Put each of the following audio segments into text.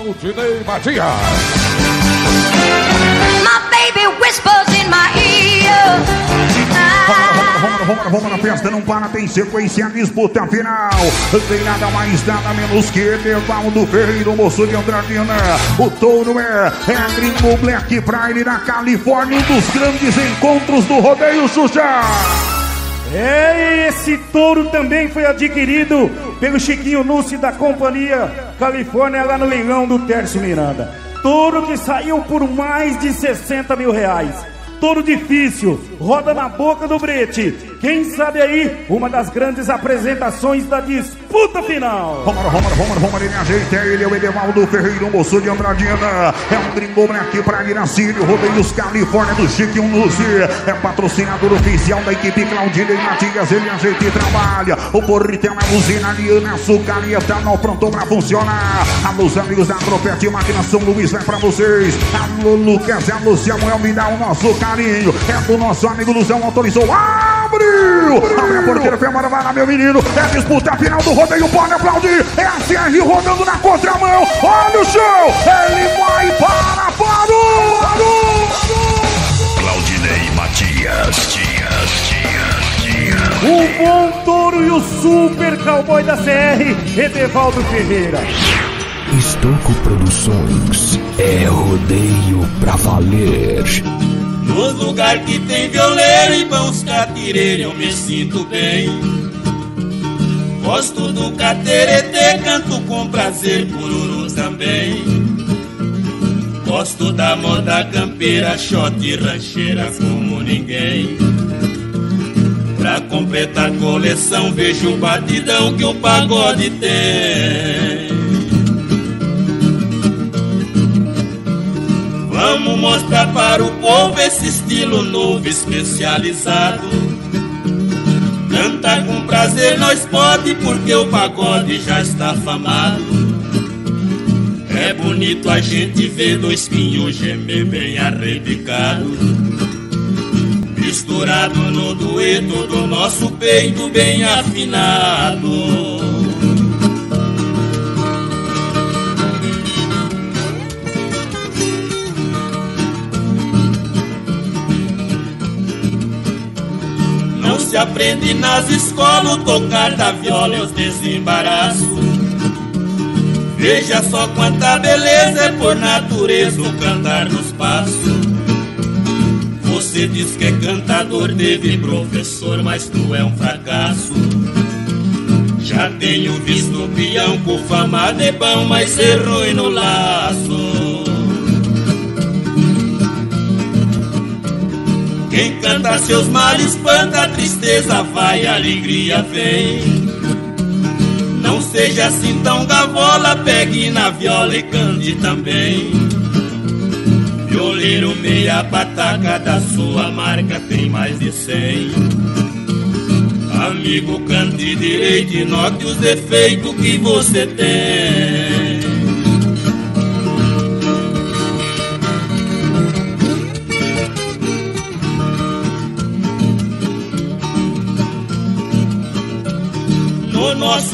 Claudinei Matias. My baby whispers in my ear. Vamos, vamos, na festa, não para, tem sequência, disputa final. Tem nada mais, nada menos que Edevaldo Ferreira, moço de Andradina. O touro é, é Gringo Black Friday na Califórnia, um dos grandes encontros do rodeio Xuxa. É, esse touro também foi adquirido pelo Chiquinho Lúcio da companhia Califórnia lá no leilão do Tércio Miranda. Touro que saiu por mais de 60 mil reais. Touro difícil, roda na boca do brete. Quem sabe aí, uma das grandes apresentações da disputa final. Vamos, vamos, vamos, vamos, ele ajeita, ele é o Edevaldo Ferreira, o moço de Andradina. É um gringo aqui pra Iracílio, Rodeios Califórnia do Chique Luzi. É patrocinador oficial da equipe Claudinei Matias, ele ajeita e trabalha. O Porritel é usina, Liana, açúcar e etanol pronto pra funcionar. Alô, os amigos da Tropete Máquina São Luís, vai pra vocês. Alô, Lucas, alô, Samuel, me dá o nosso carinho. É do nosso amigo Luzão, autorizou. Abriu! Abre a porteira, Femara, vai lá, meu menino. É disputa final do rodeio, pode aplaudir. É a CR rodando na contramão. Olha o show! Ele vai para, parou! Parou! Claudinei Matias. Tias, tias, tias. O bom touro e o super cowboy da CR, Edevaldo Ferreira. Estoco Produções é rodeio pra valer. Nos lugar que tem violeiro e bons catireiros eu me sinto bem. Gosto do caterete, canto com prazer, pururu também. Gosto da moda campeira, shot e rancheira como ninguém. Pra completar a coleção, vejo o batidão que o pagode tem. Vamos mostrar para o povo esse estilo novo especializado. Cantar com prazer nós pode porque o pagode já está afamado. É bonito a gente ver dois pinhos gemer bem arrebicado. Misturado no dueto do nosso peito bem afinado. Aprende nas escolas o tocar da viola e os desembaraços. Veja só quanta beleza é por natureza o cantar nos passos. Você diz que é cantador, teve professor, mas tu é um fracasso. Já tenho visto o peão com fama de bom, mas ser ruim no laço. Quem canta seus males espanta, a tristeza vai, a alegria vem. Não seja assim tão gavola, pegue na viola e cante também. Violeiro meia pataca da sua marca tem mais de cem. Amigo, cante direito e note os defeitos que você tem.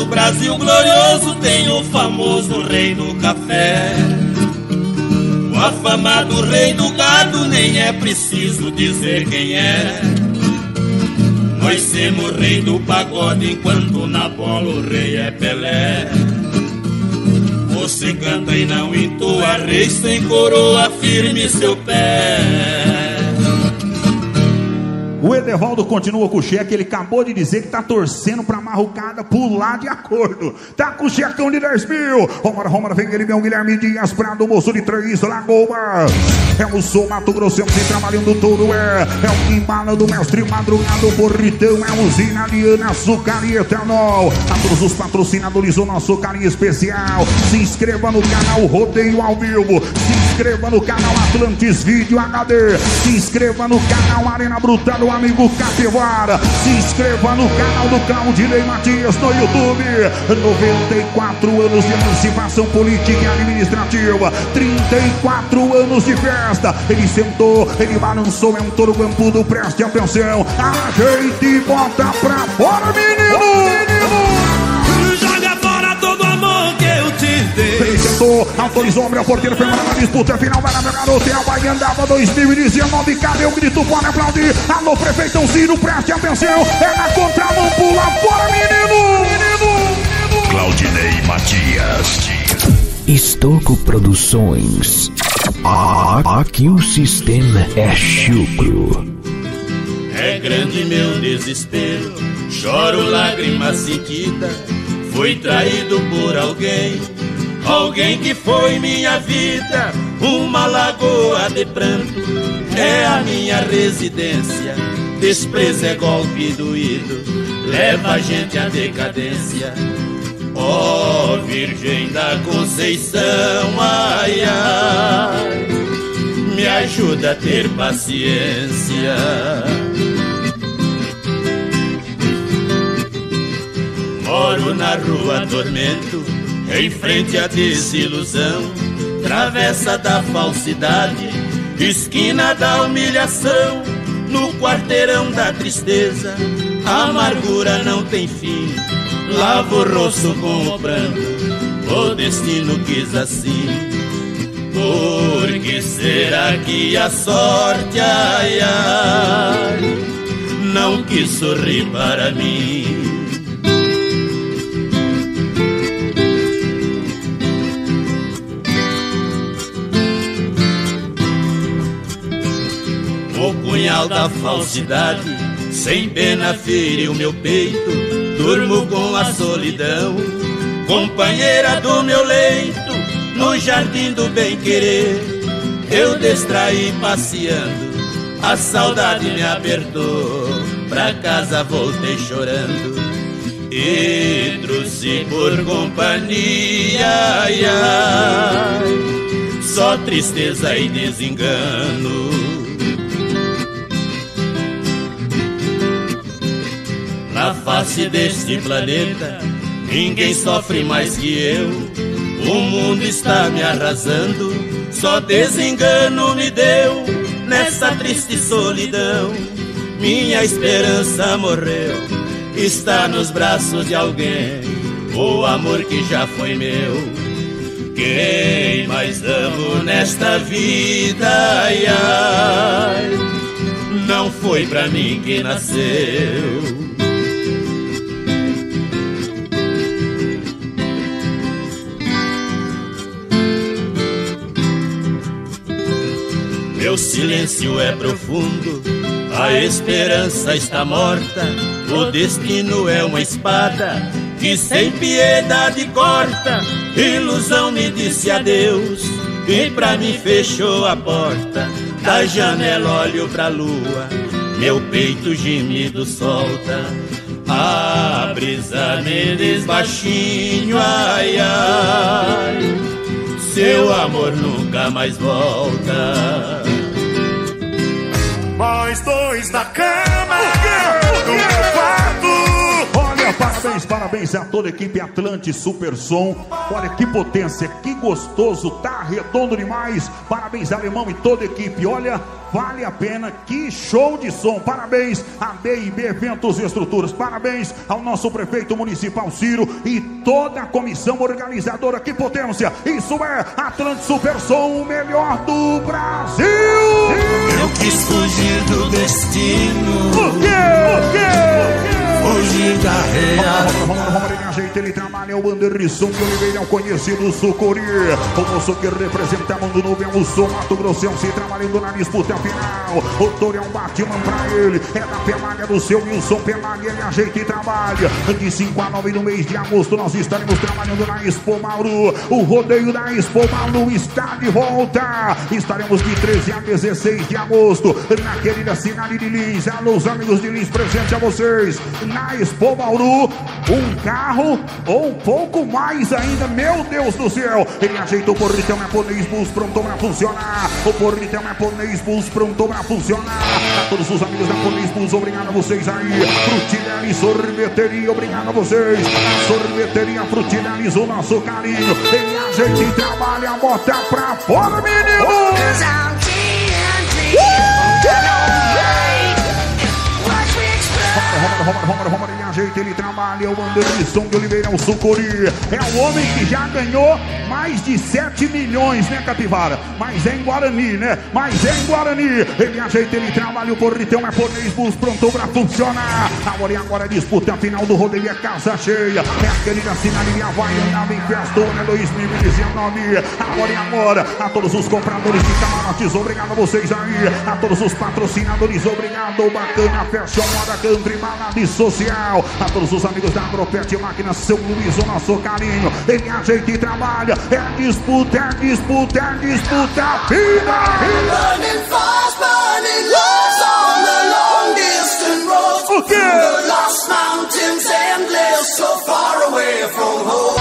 No Brasil glorioso tem o famoso rei do café. O afamado rei do gado nem é preciso dizer quem é. Nós temos rei do pagode enquanto na bola o rei é Pelé. Você canta e não entoa, rei sem coroa, firme seu pé. O Edevaldo continua com o cheque. Ele acabou de dizer que tá torcendo pra marrucada pular de acordo. Tá com o checão de 10 mil. Romara, Romara, vem ele, meu Guilherme Dias Prado, moço de três, Lagoa. É o Sou Mato Grossense trabalhando todo. É, é o Quimbala do mestre madrugado, Porritão. É a usina Liana, açúcar e etanol. A todos os patrocinadores, o nosso carinho especial. Se inscreva no canal Rodeio ao Vivo. Inscreva no canal Atlantis Vídeo HD. Se inscreva no canal Arena Brutal do amigo Capivara. Se inscreva no canal do Claudinei Matias no YouTube. 94 anos de emancipação política e administrativa. 34 anos de festa. Ele sentou, ele balançou, é um touro guampudo, preste atenção. Ajeite e bota pra fora, menino! Aumentou. Autorizou, abriu a porteira, foi na disputa final. Vai lá, meu garoto. É a Bahia andava 2019. Cadê o grito? Pode aplaudir. Alô, prefeitão Ciro, preste atenção. É na contramão, pula fora, menino. Menino. Claudinei Matias. Estoco Produções. A- Aqui o sistema é chucro. É grande meu desespero, choro lágrimas sentidas. Fui traído por alguém, alguém que foi minha vida. Uma lagoa de pranto é a minha residência. Desprezo é golpe doído, leva a gente à decadência. Ó Virgem da Conceição, ai ai, me ajuda a ter paciência. Moro na rua Tormento, em frente à desilusão, travessa da falsidade, esquina da humilhação, no quarteirão da tristeza, a amargura não tem fim. Lavo o rosto com o pranto, o destino quis assim. Por que será que a sorte, ai, ai, não quis sorrir para mim? Punhal da falsidade, sem pena fere o meu peito. Durmo com a solidão, companheira do meu leito, no jardim do bem-querer. Eu distraí passeando, a saudade me apertou. Pra casa voltei chorando. E trouxe por companhia, ai, ai, só tristeza e desengano. Na face deste planeta, ninguém sofre mais que eu. O mundo está me arrasando, só desengano me deu nessa triste solidão. Minha esperança morreu, está nos braços de alguém. O amor que já foi meu. Quem mais amo nesta vida, ai, ai, não foi pra mim que nasceu. Meu silêncio é profundo, a esperança está morta, o destino é uma espada que sem piedade corta. Ilusão me disse adeus e pra mim fechou a porta. Da janela olho pra lua, meu peito gemido solta. A brisa me diz baixinho, ai ai, seu amor nunca mais volta. Nós dois na cama, no quarto. Parabéns, parabéns a toda a equipe Atlante Super Som. Olha que potência, que gostoso, tá redondo demais. Parabéns, alemão e toda a equipe. Olha, vale a pena, que show de som. Parabéns a B&B Eventos e Estruturas. Parabéns ao nosso prefeito municipal Ciro e toda a comissão organizadora. Que potência! Isso é Atlante Super Som, o melhor do Brasil. Eu quis fugir do destino, quê? O quê? fugir da real. Vamos, vamos, vamos, ajeita, ele trabalha, o Anderson de Oliveira, é o conhecido Sucuri. O moço que representa Mundo Novo é o Sul, Mato Grossense, trabalhando na disputa final. O Toro é um Batman pra ele, é da Pelágia do seu Wilson Pelágia, ele ajeita e trabalha. De 5 a 9 no mês de agosto, nós estaremos trabalhando na Expo Mauro. O rodeio da Expo Mauro está de volta. Estaremos de 13 a 16 de agosto, na querida cidade de Lins. Alô, os amigos de Lins, presente a vocês. Na Expo Bauru, um carro ou um pouco mais ainda, meu Deus do céu. Ele ajeitou o porritão japonês, bus pronto pra funcionar. O porritão japonês, bus pronto pra funcionar. A todos os amigos da Japonês Bus, obrigado a vocês aí. Frutinelli Sorveteria, obrigado a vocês. A sorveteria Frutinelli, o nosso carinho. Ele ajeita e trabalha, bota pra fora, menino. Romero, Romero, Romero, Romero, ele ajeita, ele trabalha. O Anderson de Oliveira, o Sucuri. É o homem que já ganhou mais de 7 milhões, né, Capivara? Mas é em Guarani, né? Mas é em Guarani. Ele ajeita, ele trabalha. O Porritão é Fornês Bus, pronto pra funcionar. Agora e agora disputa a final do rodeio, é casa cheia. É a querida Sinalinha Havaiana, em Festona 2019. Agora e agora, a todos os compradores de camarotes, obrigado a vocês aí. A todos os patrocinadores, obrigado. Bacana, Fashion, Moda Country, Balada e Social. A todos os amigos da Agropet Máquina, São Luís, o nosso carinho. Ele ajeita e trabalha. É disputa, é disputa, é disputa. Vida. O quê? The lost mountains endless, so far away from home.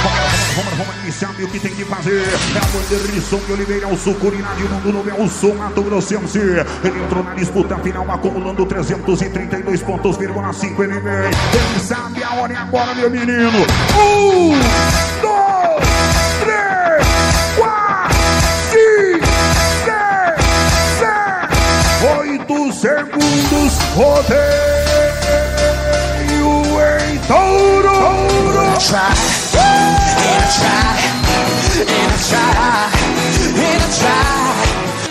Sabe o que tem que fazer. É a Anderson de Oliveira, o Sucurina de Mundo Novo, é o Som Mato Grossense. Ele entrou na disputa final, acumulando 332 pontos, vírgula 5 ele. Ele sabe a hora e agora, meu menino. Um, dois, três, quatro, cinco, seis, sete, oito segundos. Rodeio em touro. Try,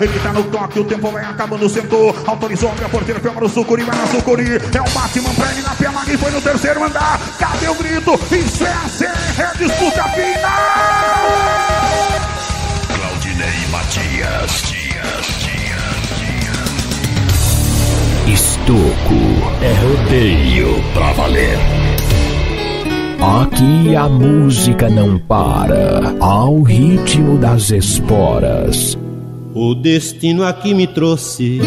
Ele tá no toque, o tempo vai acabando, sentou, autorizou, abre a porteira, pega no Sucuri, vai na Sucuri, é o Batman pra ele na perna, e foi no terceiro andar, cadê o grito? Isso é a CR, é disputa final! Claudinei Matias. Dias, dias, Estoco É rodeio pra valer. Aqui a música não para, ao ritmo das esporas. O destino aqui me trouxe.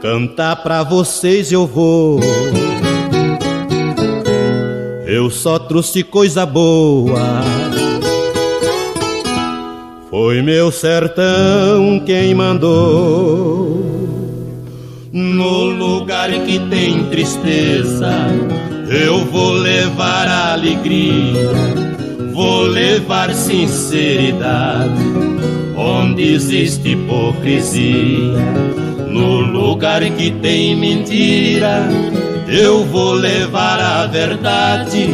Cantar pra vocês eu vou. Eu só trouxe coisa boa. Foi meu sertão quem mandou. No lugar que tem tristeza, eu vou levar alegria, vou levar sinceridade. Onde existe hipocrisia, no lugar que tem mentira, eu vou levar a verdade,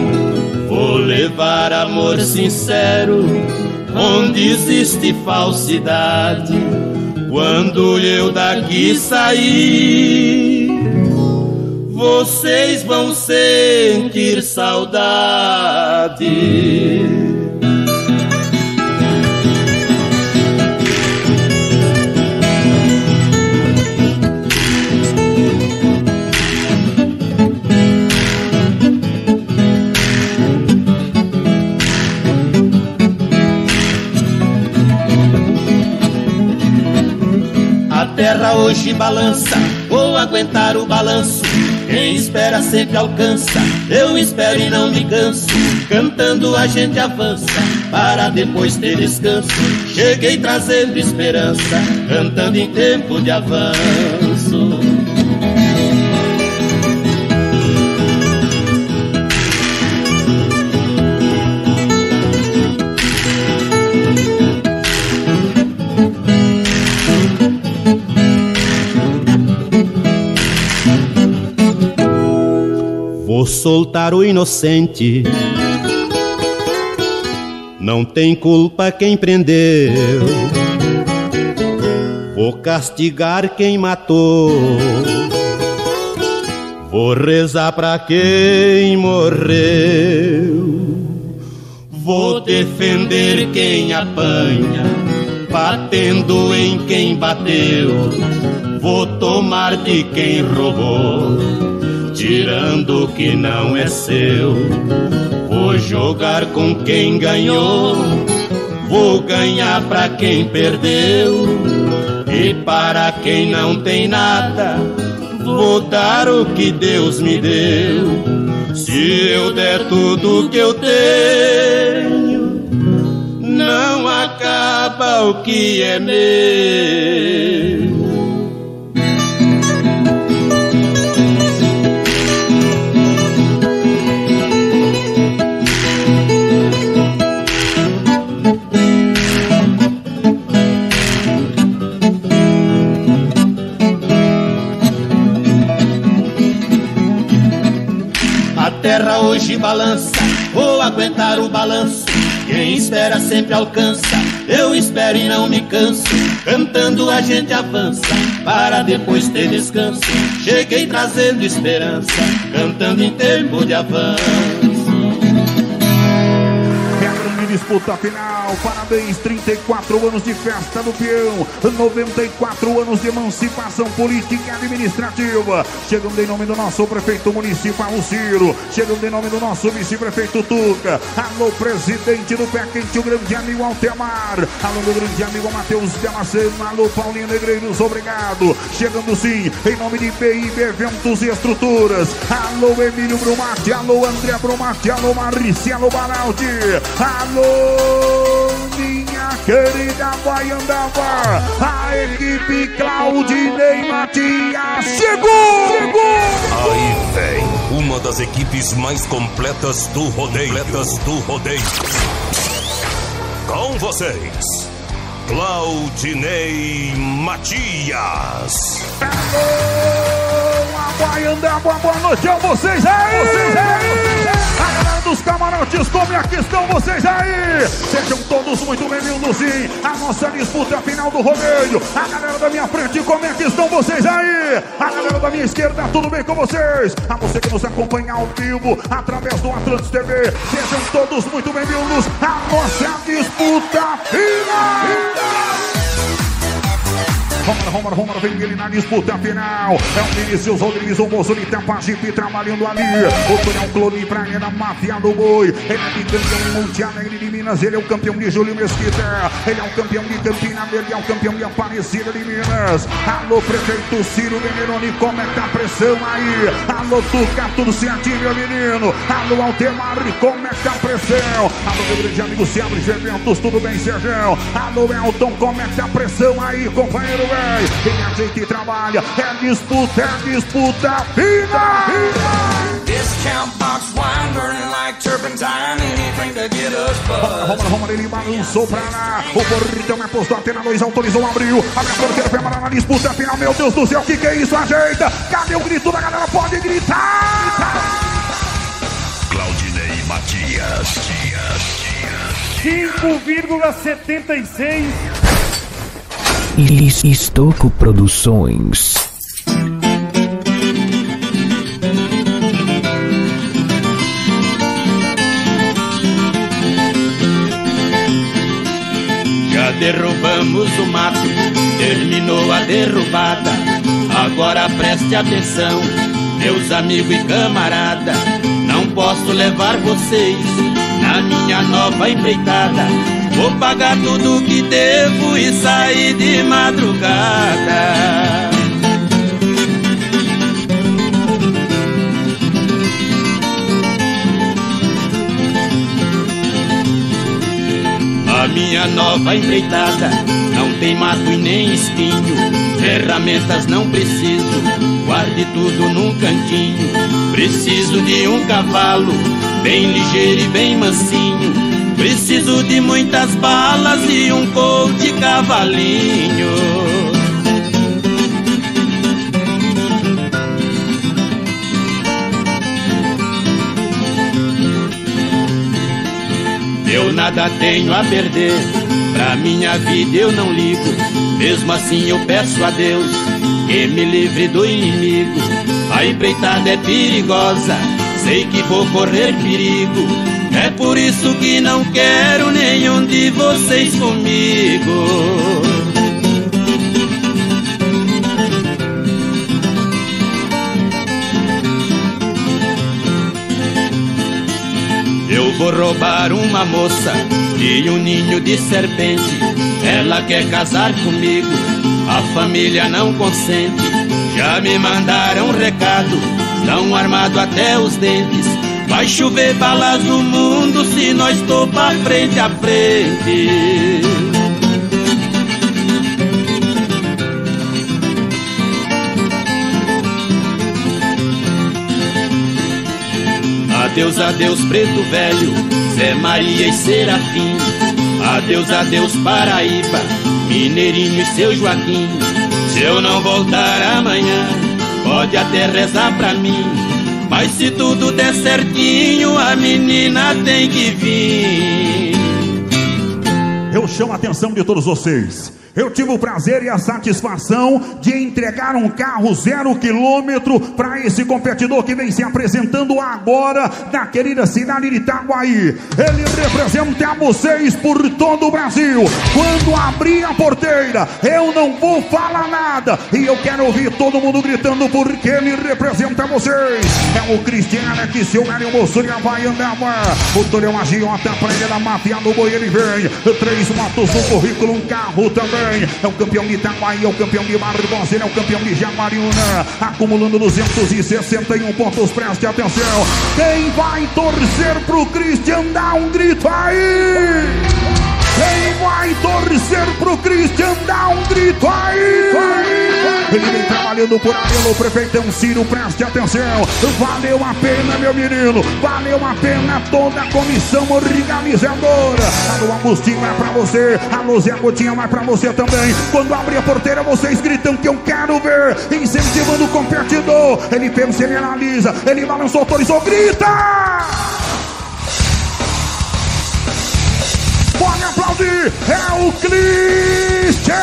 vou levar amor sincero. Onde existe falsidade, quando eu daqui sair, vocês vão sentir saudade. A terra hoje balança, vou aguentar o balanço. Quem espera sempre alcança, eu espero e não me canso. Cantando a gente avança, para depois ter descanso. Cheguei trazendo esperança, cantando em tempo de avanço. Soltar o inocente. Não tem culpa quem prendeu. Vou castigar quem matou. Vou rezar pra quem morreu. Vou defender quem apanha, batendo em quem bateu. Vou tomar de quem roubou tirando o que não é seu. Vou jogar com quem ganhou, vou ganhar pra quem perdeu. E para quem não tem nada, vou dar o que Deus me deu. Se eu der tudo que eu tenho, não acaba o que é meu. Hoje balança, vou aguentar o balanço. Quem espera sempre alcança, eu espero e não me canso. Cantando a gente avança, para depois ter descanso. Cheguei trazendo esperança, cantando em tempo de avanço disputa final. Parabéns, 34 anos de festa do peão, 94 anos de emancipação política e administrativa. Chegando em nome do nosso prefeito municipal, Ciro. Chegando em nome do nosso vice-prefeito Tuca. Alô, presidente do Pé Quente, o grande amigo Altemar. Alô, meu grande amigo Matheus Damasceno. Alô, Paulinho Negreiros, obrigado. Chegando sim, em nome de PIB Eventos e Estruturas. Alô, Emílio Brumati. Alô, André Brumati. Alô, Maricela Alô, Baraldi. Alô, Alô, minha querida Baiandava, a equipe Claudinei Matias chegou! Chegou! Aí vem uma das equipes mais completas do rodeio. Completas do rodeio. Com vocês, Claudinei Matias. Alô, a Baiandava, boa noite a vocês aí! Vocês aí! Dos camarotes, como é que estão vocês aí? Sejam todos muito bem-vindos sim A nossa disputa final do rodeio A galera da minha frente, como é que estão vocês aí? A galera da minha esquerda, tudo bem com vocês? A você que nos acompanha ao vivo Através do Atlantis TV Sejam todos muito bem-vindos A nossa disputa final Romano, Romano, Romano, vem ele na disputa final. É o Vinicius Rodrigues, o moço de Tapajipe trabalhando ali. O Tonhão Clone Praia da máfia do boi. Ele é campeão Monte Alegre de Minas. Ele é o campeão de Júlio Mesquita. Ele é o campeão de Campina Ele é o campeão de Aparecida de Minas. Alô, prefeito Ciro Beneroni, como é que tá a pressão aí? Alô, Tuca, tudo certinho, meu menino. Alô, Altemar, como é que tá a pressão? Alô, meu grande amigo de Eventos, tudo bem, Sérgio? Alô, Elton, como é que tá a pressão aí, companheiro? Tem a gente trabalha, é disputa, é disputa, vida, vida. Discount box wine burning like turpentine, anything to get us buzzed. Roma, Roma, ele balançou pra lá. O Borritão é posto, Atena 2 autorizou, abriu. Abre a porteira, Femara na disputa final. Meu Deus do céu, o que, que é isso? Ajeita. Cadê o grito da galera? Pode gritar. Claudinei Matias. 5,76 Estoco Produções. Já derrubamos o mato, terminou a derrubada. Agora preste atenção, meus amigos e camarada. Não posso levar vocês na minha nova empreitada Vou pagar tudo que devo e sair de madrugada. A minha nova empreitada não tem mato e nem espinho. Ferramentas não preciso, guarde tudo num cantinho. Preciso de um cavalo, bem ligeiro e bem mansinho Preciso de muitas balas e um colt cavalinho. Eu nada tenho a perder, pra minha vida eu não ligo. Mesmo assim eu peço a Deus que me livre do inimigo. A empreitada é perigosa, sei que vou correr perigo. Isso que não quero nenhum de vocês comigo. Eu vou roubar uma moça e um ninho de serpente. Ela quer casar comigo, a família não consente. Já me mandaram um recado, tão armado até os dentes. Vai chover balas no mundo se nós topar frente a frente. Adeus, adeus, preto velho, Zé Maria e Serafim. Adeus, adeus, Paraíba, Mineirinho e seu Joaquim. Se eu não voltar amanhã, pode até rezar pra mim Mas se tudo der certinho, a menina tem que vir. Eu chamo a atenção de todos vocês. Eu tive o prazer e a satisfação de entregar um carro zero quilômetro para esse competidor que vem se apresentando agora na querida cidade de Itaguaí. Ele representa vocês por todo o Brasil. Quando abrir a porteira, eu não vou falar nada e eu quero ouvir todo mundo gritando porque ele representa vocês. É o Cristiano que seu Mário Moçulha vai andar. O Toleu Agiota para ele da máfia do boi ele vem. Três motos, um currículo, um carro também. É o campeão de Itaguaí, é o campeão de Barbosa, ele é o campeão de Jaguariúna. Acumulando 261 pontos, preste atenção. Quem vai torcer pro Christian? Dá um grito aí! Quem vai torcer pro Christian? Dá um grito aí! Ele vem trabalhando por ali, o prefeitão Ciro, preste atenção. Valeu a pena, meu menino. Valeu a pena toda a comissão organizadora. Alô, Agostinho, é pra você. Alô, Zé Gotinha, vai pra você também. Quando abrir a porteira, vocês gritam que eu quero ver. Incentivando o competidor. Ele pensa, ele analisa. Ele balançou, autorizou, grita! O Christian!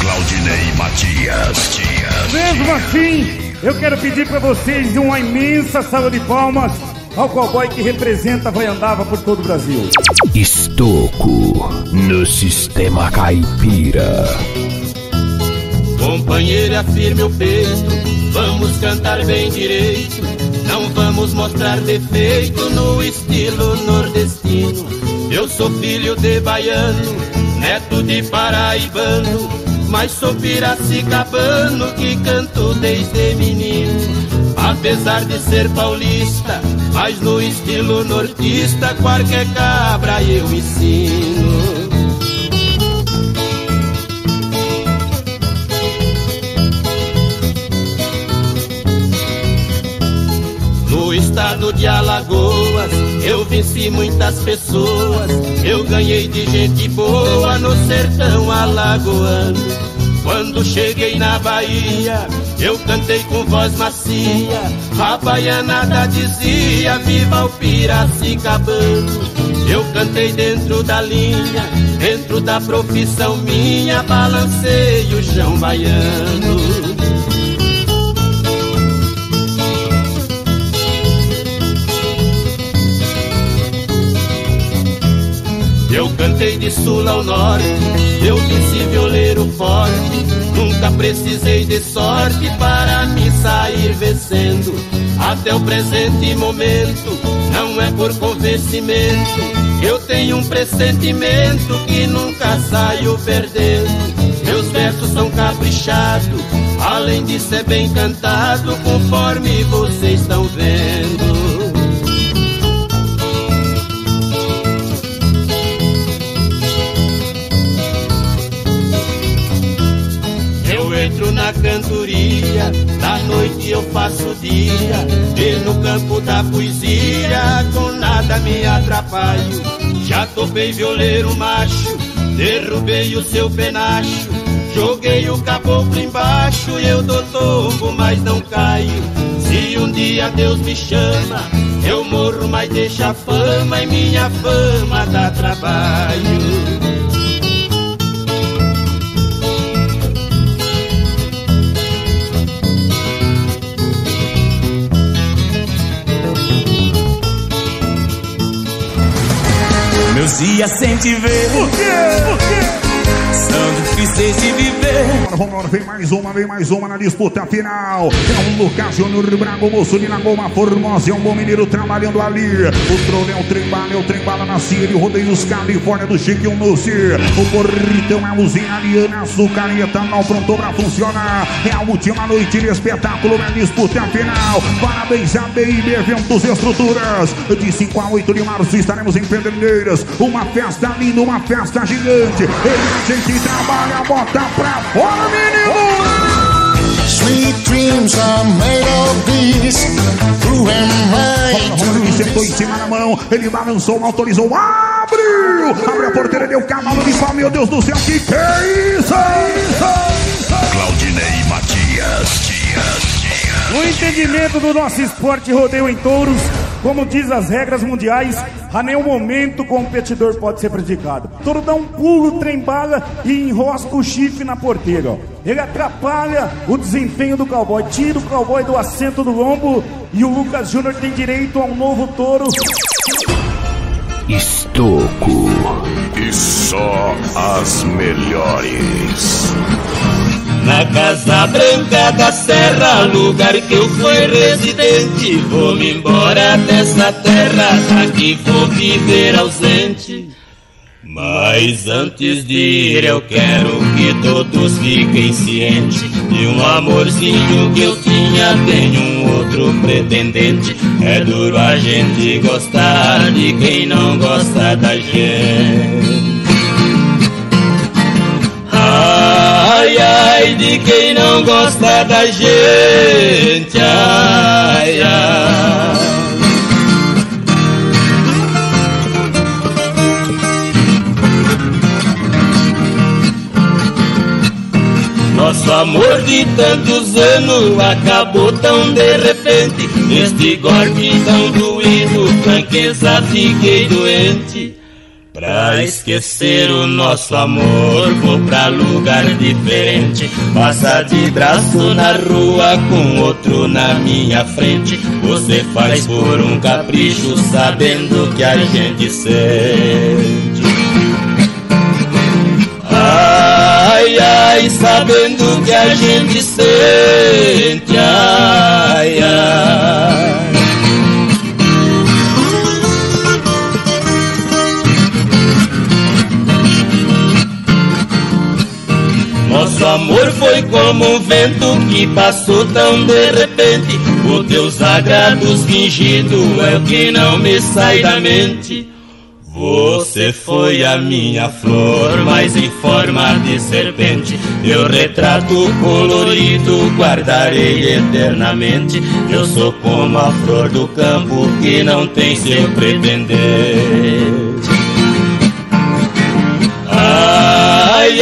Claudinei Matias. Matias. Mesmo assim, eu quero pedir para vocês uma imensa salva de palmas ao cowboy que representa a Vaiandava por todo o Brasil. Estoco no sistema caipira. Companheiro, afirme o peito, vamos cantar bem direito. Não vamos mostrar defeito no estilo nordestino. Eu sou filho de baiano, neto de paraibano, mas sou piracicabano que canto desde menino. Apesar de ser paulista, mas no estilo nortista, qualquer cabra eu ensino. No estado de Alagoas, eu venci muitas pessoas. Eu ganhei de gente boa no sertão alagoano. Quando cheguei na Bahia, eu cantei com voz macia. A baianada dizia: Viva o Piracicabano. Eu cantei dentro da linha, dentro da profissão minha, balancei o chão baiano. Eu cantei de sul ao norte, eu disse violeiro forte. Nunca precisei de sorte para me sair vencendo. Até o presente momento, não é por convencimento. Eu tenho um pressentimento que nunca saio perdendo. Meus versos são caprichados, além de ser bem cantado, conforme vocês estão vendo. Entro na cantoria, da noite eu faço dia, e no campo da poesia, com nada me atrapalho. Já topei violeiro macho, derrubei o seu penacho, joguei o caboclo embaixo e eu dou tombo, mas não caio. Se um dia Deus me chama, eu morro, mas deixa a fama e minha fama dá trabalho. Meus dias sem te ver Por quê? Por quê? São difíceis de viver. Agora vamos lá, vem mais uma, vem mais uma na disputa final. É o Lucas Júnior Brago Moço de Goma Formosa, é um bom menino trabalhando ali. O trono é o trembala, é o trembala na Síria, o Rodeios Califórnia do Chiquinho Nuci. O porritão é a usinha Ariana, açúcar e etanol pronto pra funcionar. É a última noite de espetáculo na disputa final. Parabéns a BIB Eventos e Estruturas. De 5 a 8 de março estaremos em Pederneiras. Uma festa linda, uma festa gigante. E gente trabalha, bota pra fora, menino! Sweet dreams are made of these. Who am I ele sentou em cima da mão, ele balançou, autorizou, abriu! Abre a porteira, deu cavalo de pau, meu Deus do céu, que que é isso? Claudinei Matias. Matias. No entendimento do nosso esporte rodeio em touros, como diz as regras mundiais, a nenhum momento o competidor pode ser prejudicado. Touro dá um pulo, trembala e enrosca o chifre na porteira. ó. Ele atrapalha o desempenho do cowboy, tira o cowboy do assento do lombo e o Lucas Júnior tem direito a um novo touro. Estoco. E só as melhores. Na Casa Branca da Serra, lugar que eu fui residente. Vou-me embora dessa terra, aqui vou viver ausente. Mas antes de ir, eu quero que todos fiquem cientes de um amorzinho que eu tinha. Tenho um outro pretendente. É duro a gente gostar de quem não gosta da gente. Ai, ai, de quem não gosta da gente. Ai, ai. Nosso amor de tantos anos acabou tão de repente. Neste golpe tão doído, franqueza fiquei doente. Pra esquecer o nosso amor, vou pra lugar diferente. Passa de braço na rua com outro na minha frente. Você faz por um capricho, sabendo que a gente sente. Ai, ai, sabendo que a gente sente. Ai, ai. Foi como um vento que passou tão de repente. Os teus agrados fingidos é o que não me sai da mente. Você foi a minha flor, mas em forma de serpente. Meu retrato colorido guardarei eternamente. Eu sou como a flor do campo que não tem seu pretendente.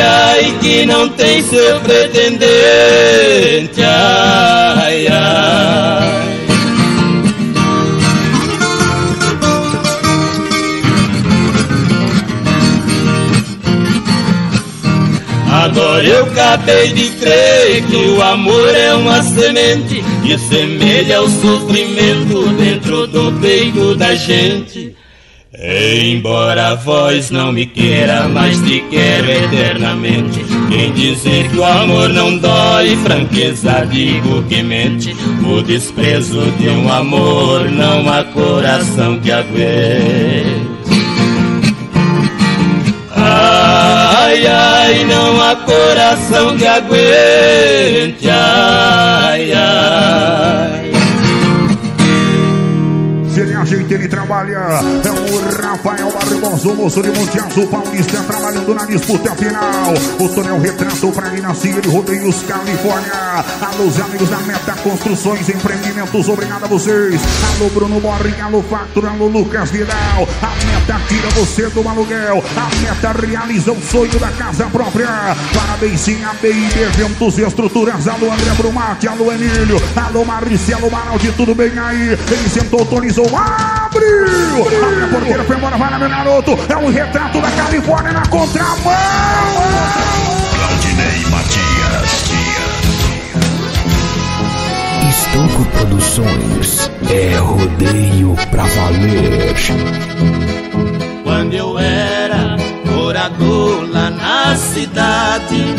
Ai, que não tem seu pretendente. Ai, ai. Agora eu acabei de crer que o amor é uma semente que semelha o sofrimento dentro do peito da gente. Embora a voz não me queira, mas te quero eternamente. Quem dizer que o amor não dói, franqueza digo que mente. O desprezo de um amor não há coração que aguente. Ai, ai, não há coração que aguente. Ai, ai. Se ele trabalha. É o Rafael Barbosa, o moço de Monte Azul Paulista, trabalhando na disputa final. O Tonel retrato para Inacia de Rodeios, Califórnia. Alô, os amigos da Meta Construções Empreendimentos, obrigado a vocês. Alô, Bruno Morri, alô, Factura, alô, Lucas Vidal. A Meta tira você do aluguel. A Meta realiza o sonho da casa própria. Parabéns, sim, a BIB Eventos e Estruturas. Alô, André Brumati, alô, Emílio. Alô, Maricelo Maraldi, tudo bem aí? Ele sentou, autorizou, abriu. Abre a porteira, foi embora, vai lá, meu garoto. É um retrato da Califórnia na contramão. Claudinei Matias. Estoco Produções. É rodeio pra valer. Quando eu era morador lá na cidade,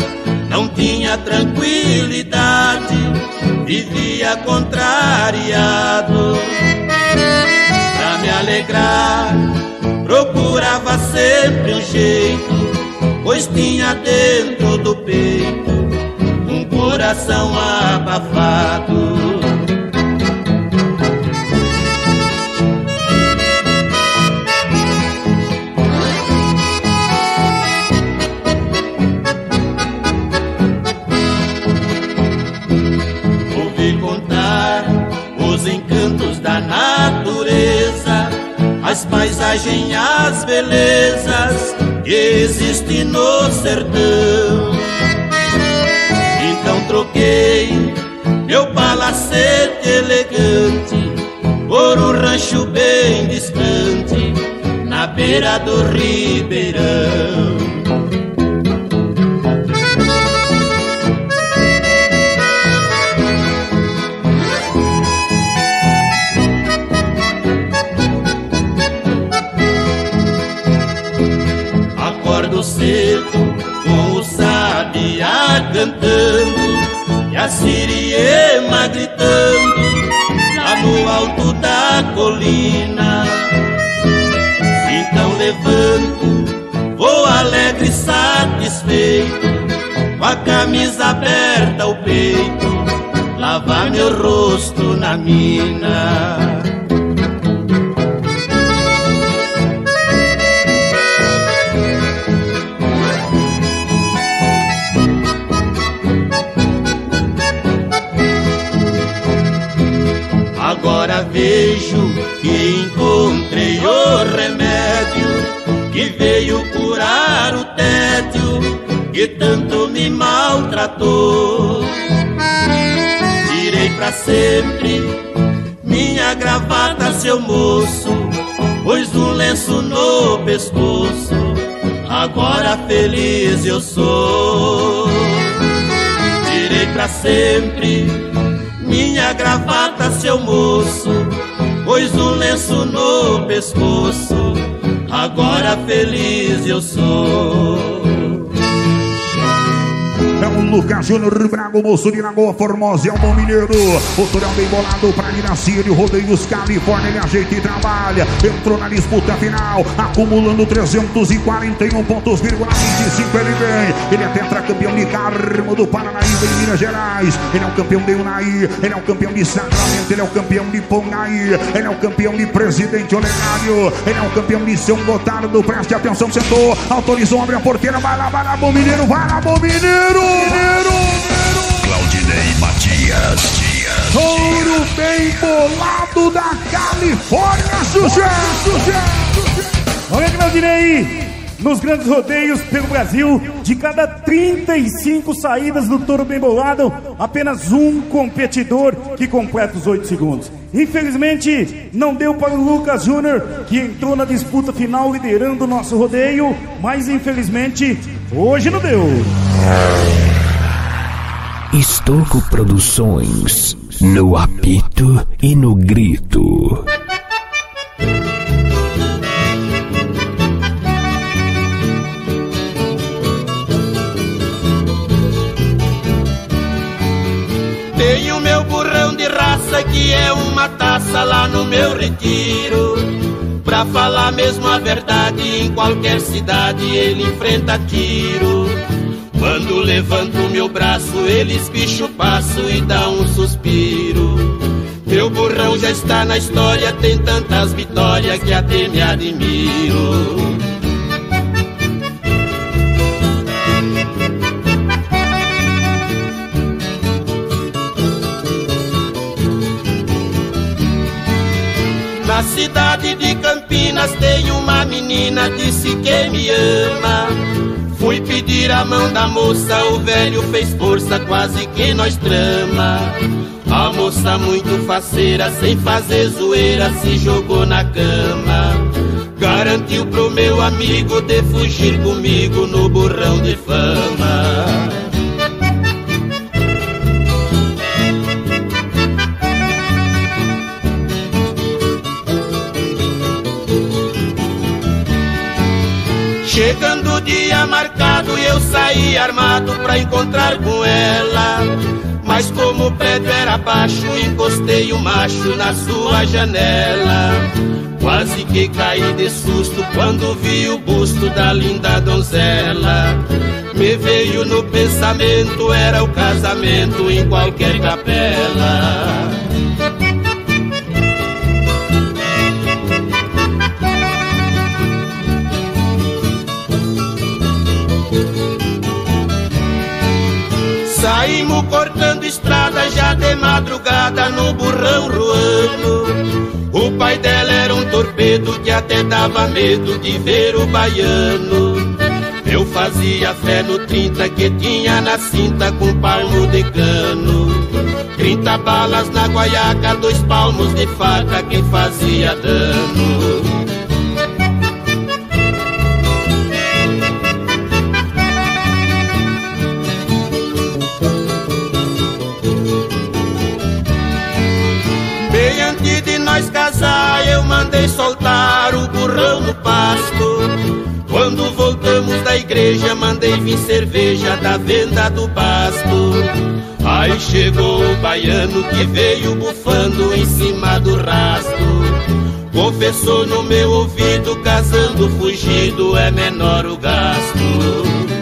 não tinha tranquilidade, vivia contrariado. Me alegrar, procurava sempre um jeito, pois tinha dentro do peito um coração abafado. As paisagens, as belezas que existem no sertão. Então troquei meu palacete elegante, por um rancho bem distante, na beira do ribeirão. Siriema gritando lá no alto da colina. Então levanto, vou alegre e satisfeito, com a camisa aberta ao peito, lavar meu rosto na mina. Vejo que encontrei o remédio que veio curar o tédio que tanto me maltratou. Tirei pra sempre minha gravata, seu moço, pus um lenço no pescoço. Agora feliz eu sou. Tirei pra sempre minha gravata, seu moço, pôs um lenço no pescoço, agora feliz eu sou. É o Lucas Júnior Brago, moço de Lagoa Formosa, é o bom mineiro. O Turão bem bolado para Iracira de Rodeios, Califórnia, ele ajeita e trabalha. Entrou na disputa final, acumulando 341 pontos, 25 ele vem. Ele é tetracampeão de Carmo do Paranaíba em Minas Gerais. Ele é o campeão de Unai, ele é o campeão de Sacramento, ele é o campeão de Pongai, ele é o campeão de Presidente Olegário, ele é o campeão de São Gotardo. Preste atenção, sentou, autorizou, abre a porteira, vai lá, vai lá, bom mineiro, vai lá, bom mineiro. Claudinei Matias. Touro bem bolado da Califórnia, sucesso! Olha, Claudinei, nos grandes rodeios pelo Brasil, de cada 35 saídas do touro bem bolado, apenas um competidor que completa os 8 segundos. Infelizmente, não deu para o Lucas Júnior, que entrou na disputa final liderando o nosso rodeio, mas infelizmente, hoje não deu. Estoco Produções. No apito e no grito. Tenho meu burrão de raça que é uma taça lá no meu retiro. Pra falar mesmo a verdade, em qualquer cidade ele enfrenta tiro. Quando levanto meu braço, ele espicha o passo e dá um suspiro. Meu burrão já está na história, tem tantas vitórias que até me admiro. Na cidade de Campinas tem uma menina, disse que me ama. Fui pedir a mão da moça, o velho fez força, quase que nós trama. A moça muito faceira, sem fazer zoeira, se jogou na cama. Garantiu pro meu amigo de fugir comigo no burrão de fama. Chegando o dia marcado, eu saí armado pra encontrar com ela. Mas como o prédio era baixo, encostei o macho na sua janela. Quase que caí de susto quando vi o busto da linda donzela. Me veio no pensamento, era o casamento em qualquer capela. Saímos cortando estrada já de madrugada no burrão ruano. O pai dela era um torpedo que até dava medo de ver o baiano. Eu fazia fé no 30 que tinha na cinta com palmo de cano. 30 balas na guaiaca, dois palmos de faca, quem fazia dano. Nós casar, eu mandei soltar o burrão no pasto. Quando voltamos da igreja, mandei vir cerveja da venda do basto. Aí chegou o baiano que veio bufando em cima do rasto. Confessou no meu ouvido, casando fugido é menor o gasto.